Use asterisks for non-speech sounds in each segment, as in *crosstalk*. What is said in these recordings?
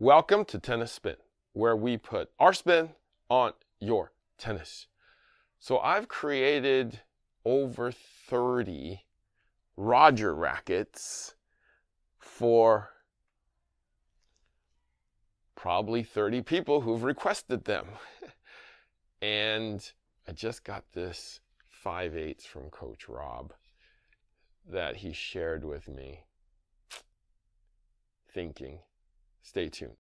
Welcome to Tennis Spin, where we put our spin on your tennis. So I've created over 30 Roger rackets for probably 30 people who've requested them. *laughs* and I just got this 5 eighths from Coach Rob that he shared with me. Thinking. Stay tuned.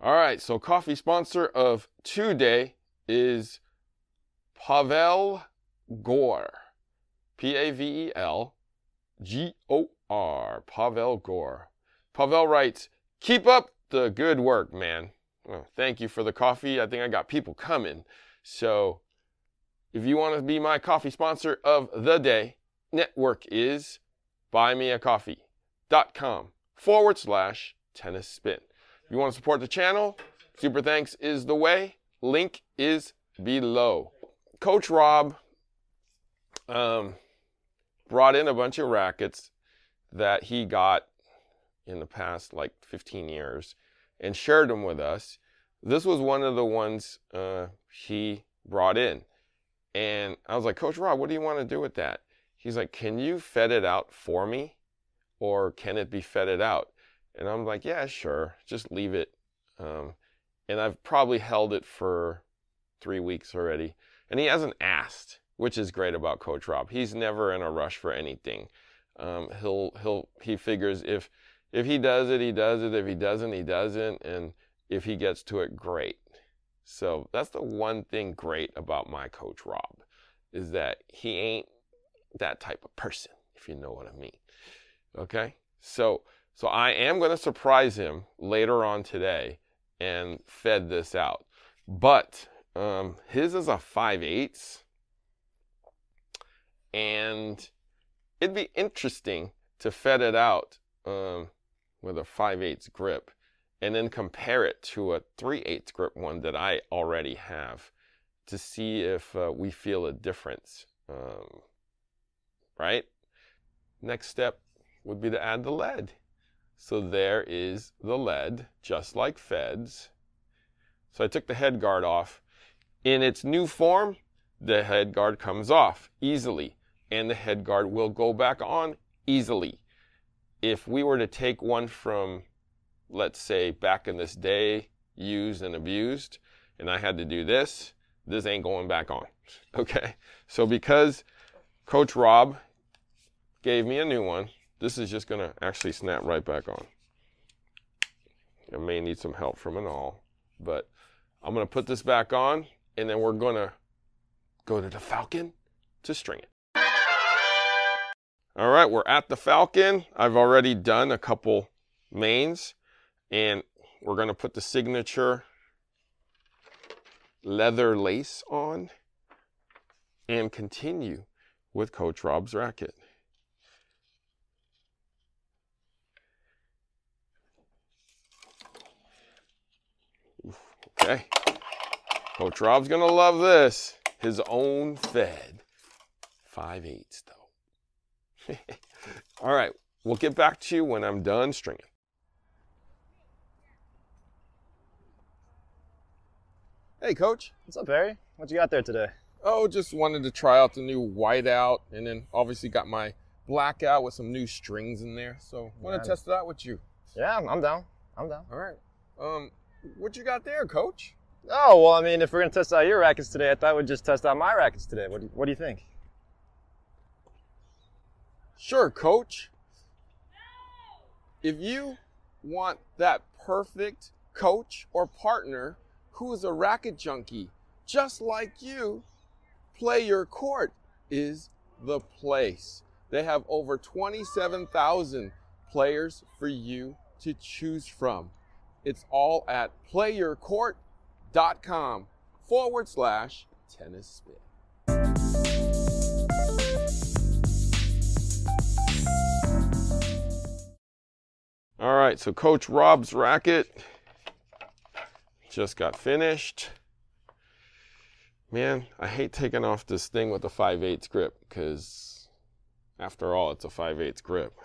All right, so coffee sponsor of today is Pavel Gore. P A V E L G O R. Pavel Gore. Pavel writes, Keep up the good work, man. Thank you for the coffee. I think I got people coming. So if you want to be my coffee sponsor of the day, network is buymeacoffee.com forward slash tennis spin. If you want to support the channel, super thanks is the way. Link is below. Coach Rob um, brought in a bunch of rackets that he got in the past like 15 years and shared them with us. This was one of the ones uh, he brought in. And I was like, Coach Rob, what do you want to do with that? He's like, Can you fed it out for me? Or can it be fed it out? And I'm like, Yeah, sure. Just leave it. Um, and I've probably held it for three weeks already. And he hasn't asked, which is great about Coach Rob. He's never in a rush for anything. Um, he'll he'll he figures if if he does it, he does it. If he doesn't, he doesn't. And if he gets to it, great. So that's the one thing great about my coach Rob is that he ain't that type of person, if you know what I mean. Okay? So so I am going to surprise him later on today and fed this out. But um, his is a 5 eighths, and it'd be interesting to fed it out um, with a 5 eighths grip and then compare it to a 3 8 grip one that I already have to see if uh, we feel a difference. Um, right? Next step would be to add the lead. So there is the lead, just like Feds. So I took the head guard off. In its new form, the head guard comes off easily, and the head guard will go back on easily. If we were to take one from let's say back in this day, used and abused, and I had to do this, this ain't going back on. *laughs* Okay? So because Coach Rob gave me a new one, this is just gonna actually snap right back on. I may need some help from an awl, but I'm gonna put this back on and then we're gonna go to the Falcon to string it. All right, we're at the Falcon. I've already done a couple mains. And we're going to put the signature leather lace on and continue with Coach Rob's racket. Okay. Coach Rob's going to love this. His own fed. 5 eighths though. *laughs* All right. We'll get back to you when I'm done stringing. Hey, Coach. What's up, Harry? What you got there today? Oh, just wanted to try out the new white out, and then obviously got my blackout with some new strings in there. So want to test it out with you. Yeah, I'm down. I'm down. All right. Um, what you got there, Coach? Oh well, I mean, if we're gonna test out your rackets today, I thought we'd just test out my rackets today. What do you, What do you think? Sure, Coach. If you want that perfect coach or partner who is a racket junkie just like you, Play Your Court is the place. They have over 27,000 players for you to choose from. It's all at playyourcourt.com forward slash tennis spin. All right, so Coach Rob's racket just got finished. Man, I hate taking off this thing with the 5 8 grip because After all, it's a 5 8 grip.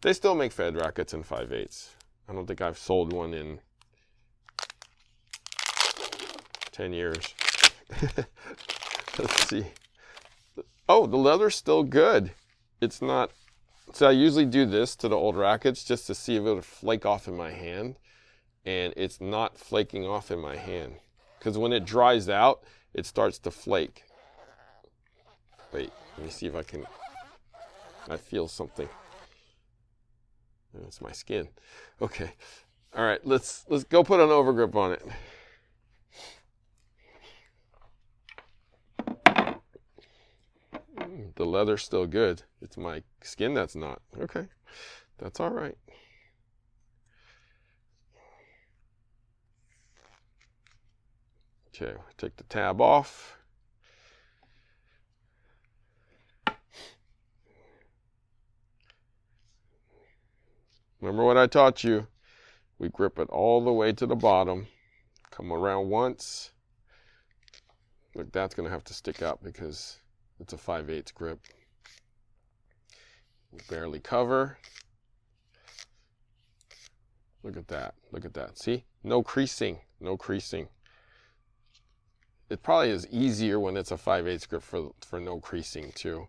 They still make Fed rackets in 5 8 I don't think I've sold one in 10 years. *laughs* Let's see. Oh, the leather's still good. It's not, so I usually do this to the old rackets just to see if it'll flake off in my hand. And it's not flaking off in my hand. Because when it dries out, it starts to flake. Wait, let me see if I can, I feel something. It's my skin. Okay. All right, let's let's go put an overgrip on it. Mm, the leather's still good. It's my skin that's not. Okay. That's all right. Okay, take the tab off. Remember what I taught you? We grip it all the way to the bottom. Come around once. Look, that's going to have to stick out because it's a 5 8 grip. We barely cover. Look at that. Look at that. See? No creasing. No creasing. It probably is easier when it's a 5 8 grip for, for no creasing too.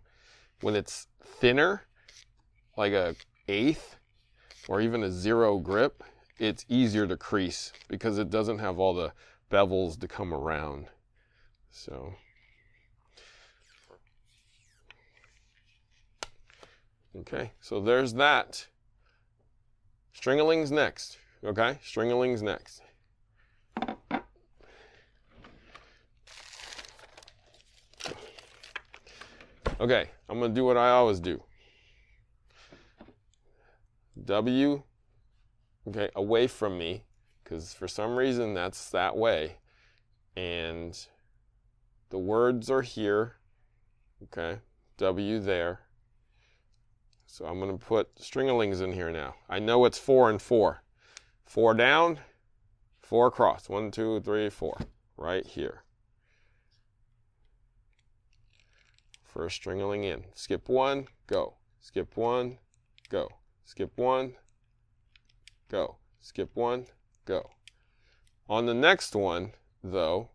When it's thinner, like a eighth or even a zero grip, it's easier to crease because it doesn't have all the bevels to come around. So Okay, so there's that. Stringaling's next. Okay, Stringaling's next. Okay, I'm gonna do what I always do. W, okay, away from me, because for some reason that's that way. And the words are here, okay, W there. So I'm going to put stringalings in here now. I know it's four and four. Four down, four across. One, two, three, four. Right here. First stringaling in. Skip one, go. Skip one, go. Skip one, go. Skip one, go. On the next one, though,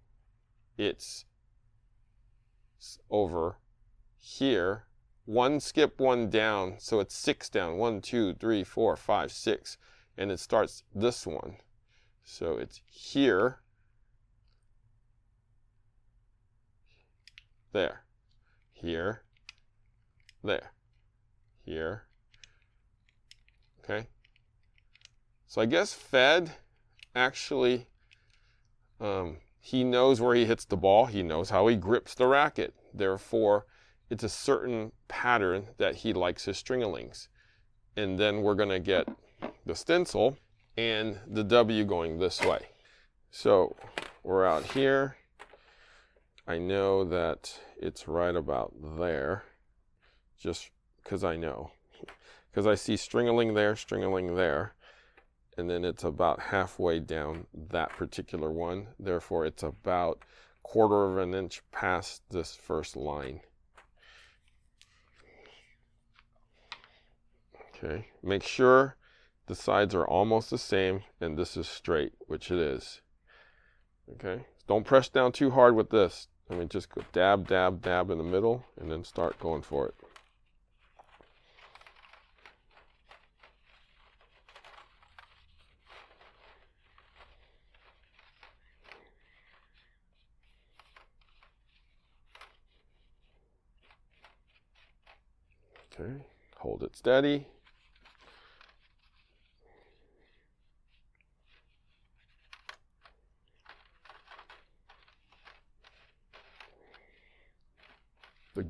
it's over here one skip, one down, so it's six down. One, two, three, four, five, six. And it starts this one. So it's here, there, here, there, here. Okay? So I guess Fed actually, um, he knows where he hits the ball. He knows how he grips the racket. Therefore, it's a certain pattern that he likes his stringalings. And then we're going to get the stencil and the W going this way. So we're out here. I know that it's right about there, just because I know. Because I see stringaling there, stringaling there, and then it's about halfway down that particular one. Therefore, it's about quarter of an inch past this first line. Okay, make sure the sides are almost the same and this is straight, which it is. Okay, don't press down too hard with this. I mean, just go dab, dab, dab in the middle and then start going for it. Okay, hold it steady.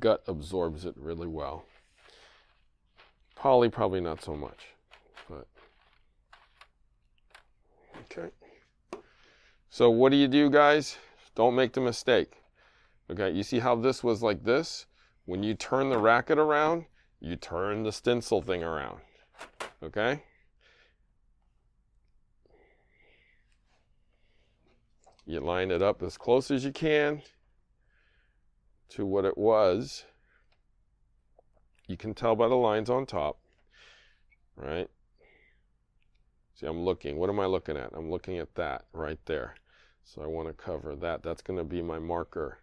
Gut absorbs it really well. Poly probably not so much, but okay. So what do you do, guys? Don't make the mistake. Okay, you see how this was like this? When you turn the racket around, you turn the stencil thing around. Okay? You line it up as close as you can to what it was. you can tell by the lines on top, right? See, I'm looking. What am I looking at? I'm looking at that right there. So I want to cover that. That's going to be my marker.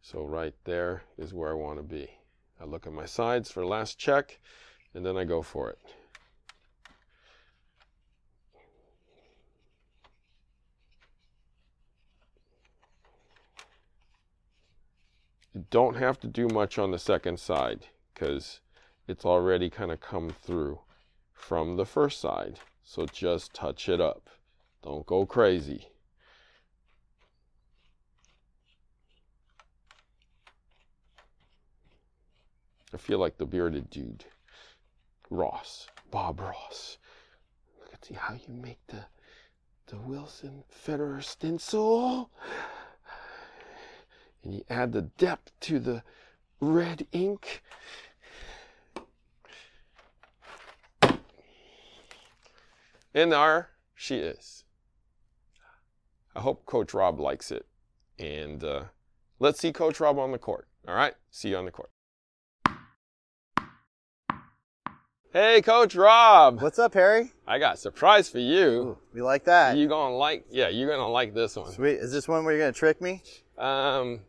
So right there is where I want to be. I look at my sides for last check, and then I go for it. Don't have to do much on the second side because it's already kind of come through from the first side. So just touch it up. Don't go crazy. I feel like the bearded dude. Ross, Bob Ross. Look at see how you make the the Wilson Federer stencil. And you add the depth to the red ink. And there she is. I hope Coach Rob likes it. And uh, let's see Coach Rob on the court. All right? See you on the court. Hey, Coach Rob. What's up, Harry? I got a surprise for you. Ooh, we like that. You gonna like? Yeah, you're gonna like this one. Sweet. Is this one where you're gonna trick me? Um,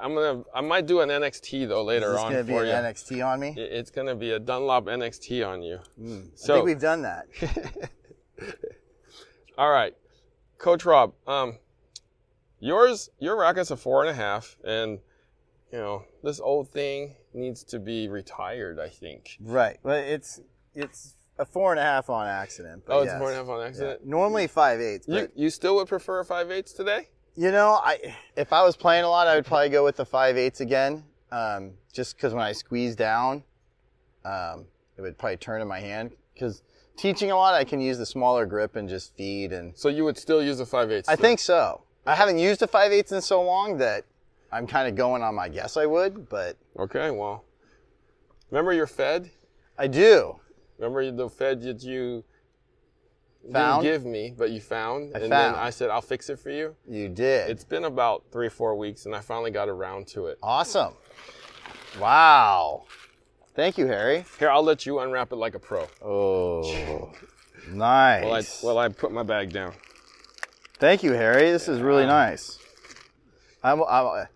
I'm gonna. I might do an NXT though later on. Is this on gonna be an you. NXT on me? It's gonna be a Dunlop NXT on you. Mm, I So- think we've done that. *laughs* All right, Coach Rob. Um, yours, your racket's a four and a half, and you know this old thing needs to be retired. I think. right. But it's it's a four and a half on accident. Oh, it's yes. four and a half on Yeah. accident. Normally five eighths, You you still would prefer a five eighths today? You know, I if I was playing a lot, I would probably go with the five eighths again. Um, just because when I squeeze down, um, it would probably turn in my hand. Because teaching a lot, I can use the smaller grip and just feed and So you would still use the five eighths? I think so. I haven't used a 5 eighths in so long that I'm kind of going on my guess I would, but Okay, well, remember your Fed? I do. Remember the Fed that you Found? didn't give me, but you found, I and found. then I said I'll fix it for you. You did. It's been about three or four weeks, and I finally got around to it. awesome. Wow. Thank you, Harry. Here, I'll let you unwrap it like a pro. Oh, nice. Well, I I put my bag down. Thank you, Harry. This is really nice. I'm, I'm,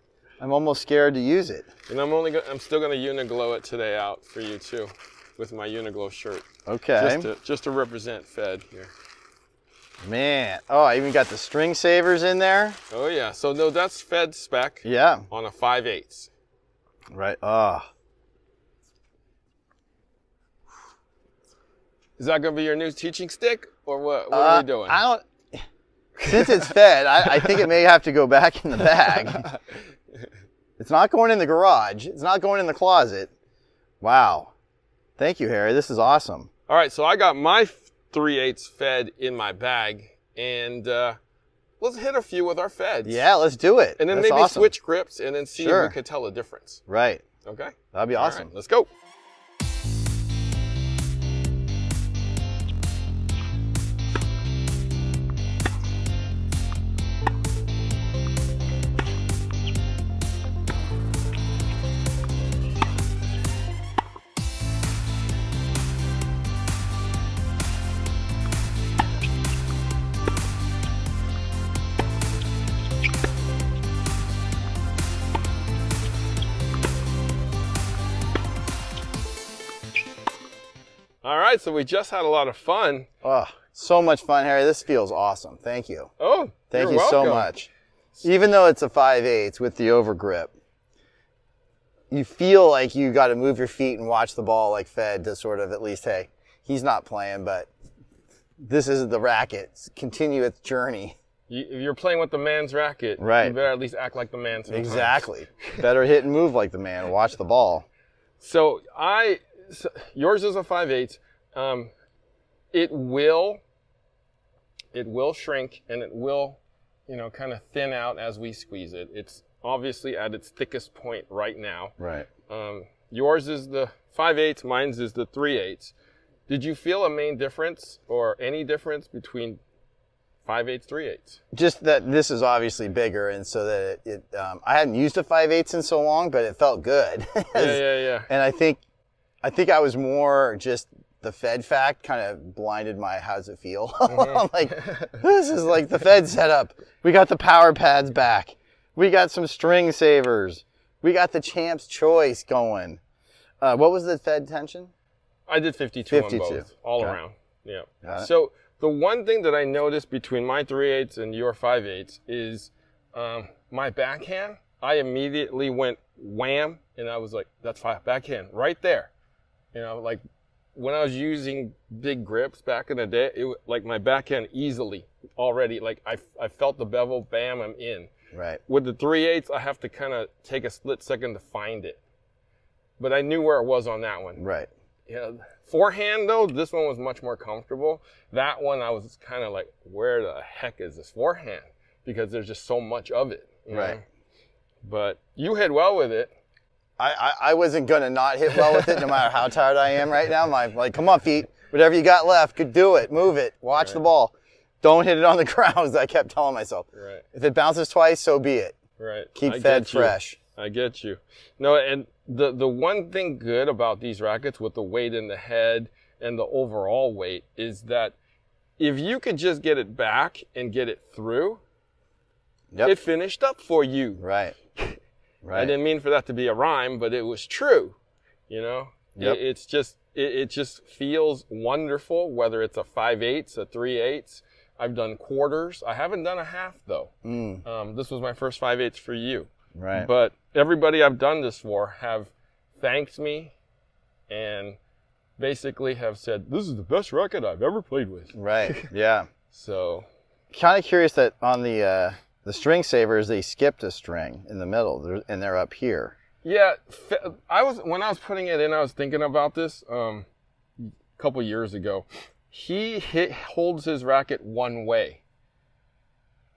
I'm almost scared to use it. And I'm only go- I'm still gonna Uniqlo it today out for you too, with my Uniqlo shirt, Okay. just to just to represent Fed here. Man. Oh, I even got the string savers in there. Oh yeah, so no, that's Fed spec Yeah. on a five eighths. Right. Ah. Is that gonna be your new teaching stick, or what? What Uh, are we doing? I don't. Since it's fed, I, I think it may have to go back in the bag. *laughs* It's not going in the garage. It's not going in the closet. Wow. Thank you, Harry. This is awesome. All right, so I got my three eighths Fed in my bag, and uh, let's hit a few with our Feds. Yeah, let's do it. And then That's maybe awesome. switch grips, and then see Sure. if we could tell a difference. Right. Okay. That'd be awesome. right, let's go. Right, so we just had a lot of fun. Oh, so much fun, Harry. This feels awesome. Thank you. Oh, Thank you so much. Even though it's a 5 8 with the over grip, you feel like you got to move your feet and watch the ball like Fed to sort of at least, hey, he's not playing, but this is the racket. Continue its journey. You, if you're playing with the man's racket, Right. You better at least act like the man. Sometimes. Exactly. Better hit and move like the man. Watch the ball. So I, so yours is a five eighths. Um, it will, it will shrink and it will, you know, kind of thin out as we squeeze it. It's obviously at its thickest point right now. Right. Um, yours is the five eighths. Mine's is the three eighths. Did you feel a main difference or any difference between five eighths, three eighths? Just that this is obviously bigger, and so that it, it um, I hadn't used a 5 8 in so long, but it felt good. *laughs* Yeah, yeah, yeah. And I think I think I was more just the Fed fact kind of blinded my how's it feel? *laughs* Mm-hmm. I'm like, this is like the Fed setup. We got the power pads back. We got some string savers. We got the champ's choice going. Uh, what was the Fed tension? I did 52, 52. on both, all Okay. around. Yeah. So the one thing that I noticed between my 3 eighths and your 5 eighths is um, my backhand. I immediately went wham, and I was like, "That's five backhand right there." You know, like when I was using big grips back in the day, it like my backhand easily already like I, I felt the bevel, bam, I'm in. Right. With the 3 eighths, I have to kind of take a split second to find it. But I knew where it was on that one. Right. Yeah, forehand though, this one was much more comfortable. That one I was kind of like, where the heck is this forehand? Because there's just so much of it. Right. know? But you hit well with it. I, I, I wasn't gonna not hit well with it, no matter how tired I am right now. My like, come on, feet, whatever you got left, could do it, move it, watch the ball, don't hit it on the *laughs* ground. As I kept telling myself, Right. if it bounces twice, so be it. Right. Keep I fed fresh. I get you. No, and the the one thing good about these rackets with the weight in the head and the overall weight is that if you could just get it back and get it through, Yep. it finished up for you. right. *laughs* I didn't mean for that to be a rhyme, but it was true. You know, Yep. it, it's just it, it just feels wonderful. Whether it's a five eighths, a three eighths. I've done quarters. I haven't done a half though. Mm, Um, this was my first five eighths for you. right. But everybody I've done this for have thanked me and basically have said, "This is the best racket I've ever played with." right. *laughs* Yeah. So Kind of curious that on the uh, the string savers they skipped a string in the middle, and they're up here. Yeah, I was when I was putting it in, I was thinking about this um, a couple years ago. He hit holds his racket one way.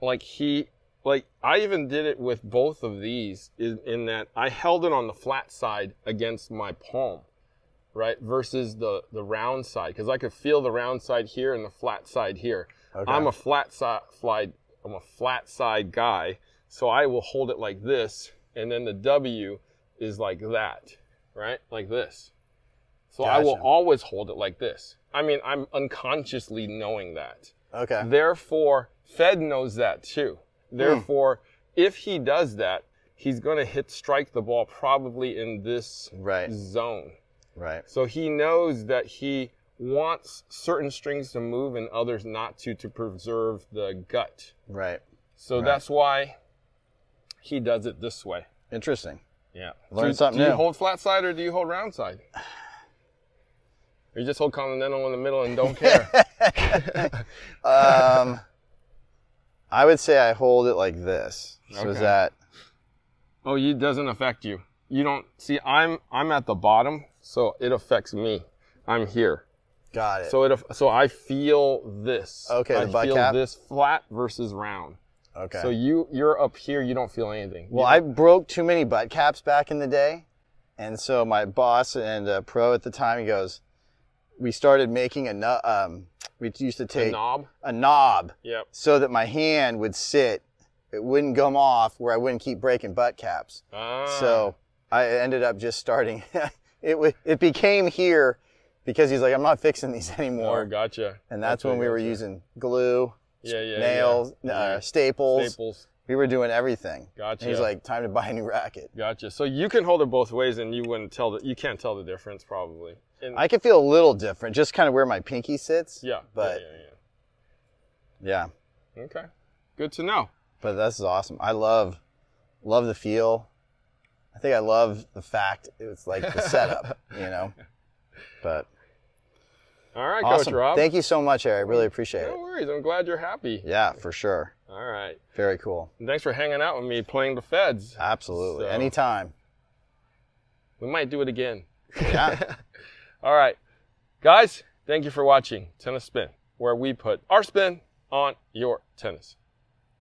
Like he, like I even did it with both of these. In, in that I held it on the flat side against my palm, right, versus the the round side because I could feel the round side here and the flat side here. Okay. I'm a flat side. I'm a flat side guy, so I will hold it like this, and then the W is like that, right, like this. So I will always hold it like this. I mean, I'm unconsciously knowing that. Okay. Therefore, Fed knows that too. Hmm. Therefore, if he does that, he's going to hit strike the ball probably in this Right. zone. Right. So he knows that he wants certain strings to move and others not to to preserve the gut. Right. So Right. that's why he does it this way. Interesting. Yeah. Learn So something do you new. hold flat side or do you hold round side? Or you just hold continental in the middle and don't care? *laughs* Um, I would say I hold it like this. So is that oh, it doesn't affect you. You don't see. I'm I'm at the bottom, so it affects me. I'm here. Got it? So it so I feel this. Okay, the I butt feel cap? this flat versus round. okay. So you you're up here. You don't feel anything. well, I broke too many butt caps back in the day, and so my boss and uh, pro at the time he goes, we started making a um, we used to the take knob. a knob Yep. so that my hand would sit, it wouldn't come off where I wouldn't keep breaking butt caps. Ah, So I ended up just starting. *laughs* it it became here because he's like, I'm not fixing these *laughs* oh, anymore. gotcha. And that's when we were gotcha. using glue, yeah, yeah, nails, yeah. uh, staples. staples. We were doing everything. Gotcha. And he's like, time to buy a new racket. Gotcha. So you can hold it both ways, and you wouldn't tell that you can't tell the difference probably. And, I can feel a little different, just kind of where my pinky sits. yeah. but- yeah, yeah, Yeah. yeah. Okay. Good to know. But this is awesome. I love, love the feel. I think I love the fact it's like the setup, *laughs* you know. But All right, awesome. Coach Rob. Thank you so much, Harry. I really appreciate No it. No worries. I'm glad you're happy. Yeah, for sure. All right. Very cool. And thanks for hanging out with me playing the feds. Absolutely. So- Anytime. We might do it again. Yeah. *laughs* All right. Guys, thank you for watching Tennis Spin, where we put our spin on your tennis.